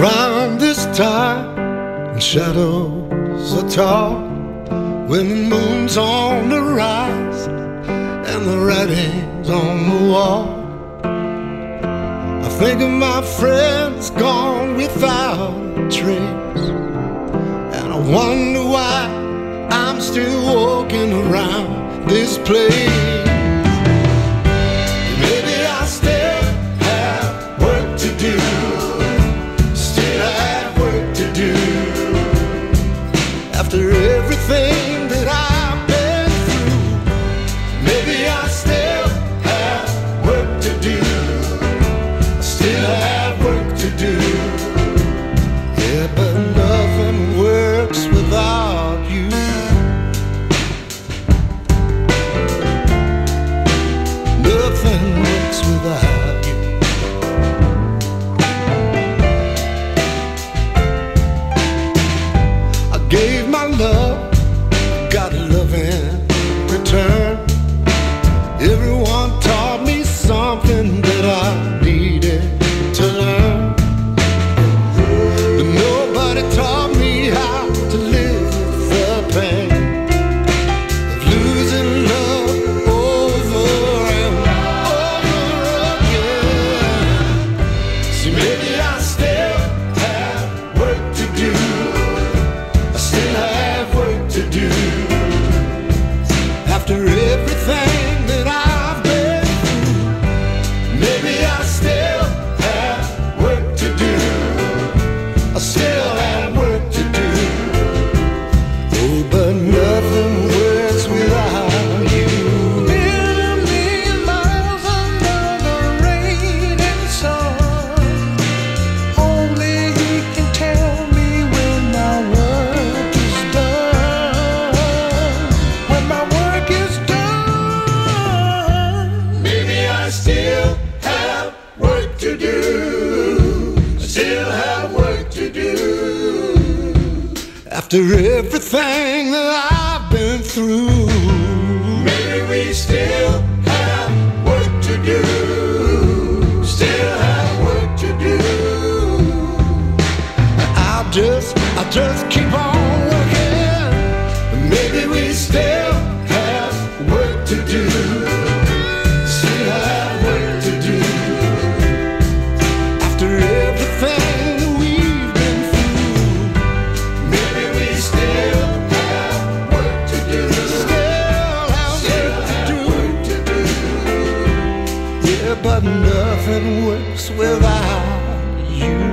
Around this time, and shadows are tall, when the moon's on the rise, and the writing's on the wall. I think of my friends gone without dreams, and I wonder why I'm still walking around this place. after it. gave my love. after everything that I've been through. Maybe we still have work to do. Still have work to do. I just, I just keep on. but nothing works without you.